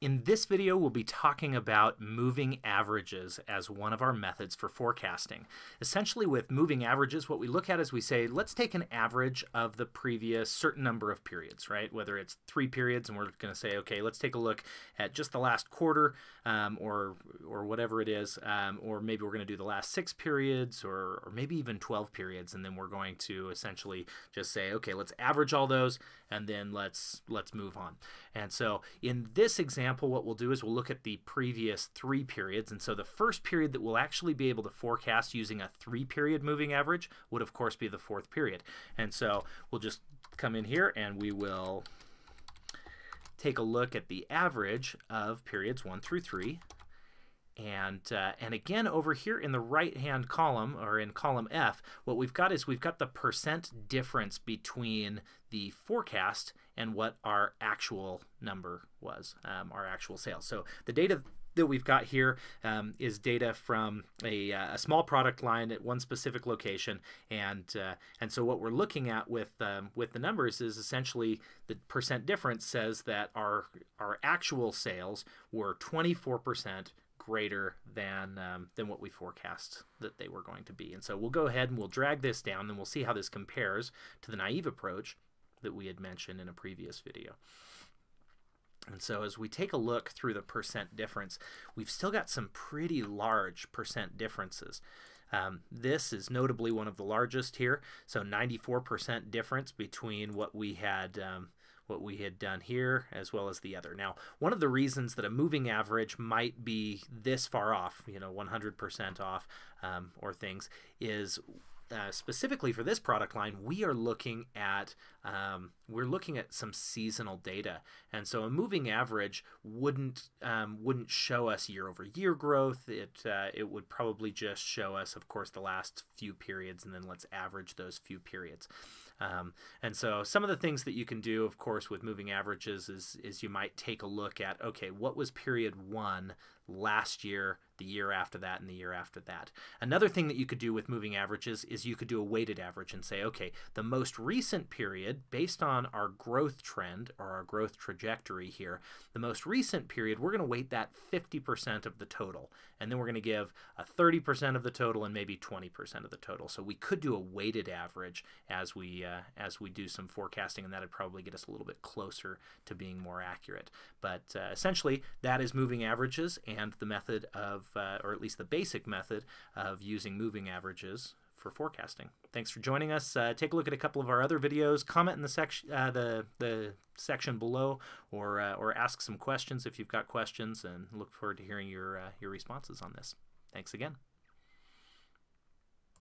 In this video, we'll be talking about moving averages as one of our methods for forecasting. Essentially, with moving averages, what we look at is we say, let's take an average of the previous certain number of periods, right? Whether it's three periods, and we're going to say, okay, let's take a look at just the last quarter, um, or or whatever it is, um, or maybe we're going to do the last six periods, or, or maybe even 12 periods, and then we're going to essentially just say, okay, let's average all those, and then let's let's move on. And so in this example, what we'll do is we'll look at the previous three periods. And so the first period that we'll actually be able to forecast using a three period moving average would of course be the fourth period. And so we'll just come in here and we will take a look at the average of periods one through three. And, uh, and again, over here in the right-hand column, or in column F, what we've got is we've got the percent difference between the forecast and what our actual number was, um, our actual sales. So the data that we've got here um, is data from a, uh, a, small product line at one specific location, and uh, and so what we're looking at with um, with the numbers is essentially the percent difference says that our our actual sales were 24 percent greater than um, than what we forecast that they were going to be. And so we'll go ahead and we'll drag this down and we'll see how this compares to the naive approach that we had mentioned in a previous video. And so as we take a look through the percent difference, we've still got some pretty large percent differences. Um, this is notably one of the largest here, so 94% difference between what we had um, what we had done here as well as the other. Now, one of the reasons that a moving average might be this far off, you know, 100% off um, or things, is uh, specifically for this product line, we are looking at um, we're looking at some seasonal data, and so a moving average wouldn't um, wouldn't show us year over year growth. It uh, it would probably just show us, of course, the last few periods, and then let's average those few periods. Um, and so some of the things that you can do, of course, with moving averages is is you might take a look at okay, what was period one last year, the year after that, and the year after that. Another thing that you could do with moving averages is you could do a weighted average and say, okay, the most recent period, based on our growth trend or our growth trajectory here, the most recent period, we're going to weight that 50% of the total. And then we're going to give a 30% of the total and maybe 20% of the total. So we could do a weighted average as we uh, as we do some forecasting, and that would probably get us a little bit closer to being more accurate. But uh, essentially, that is moving averages and the method of, uh, or at least the basic method of using moving averages for forecasting. Thanks for joining us. Uh, take a look at a couple of our other videos. Comment in the section, uh, the the section below, or uh, or ask some questions if you've got questions, and look forward to hearing your uh, your responses on this. Thanks again.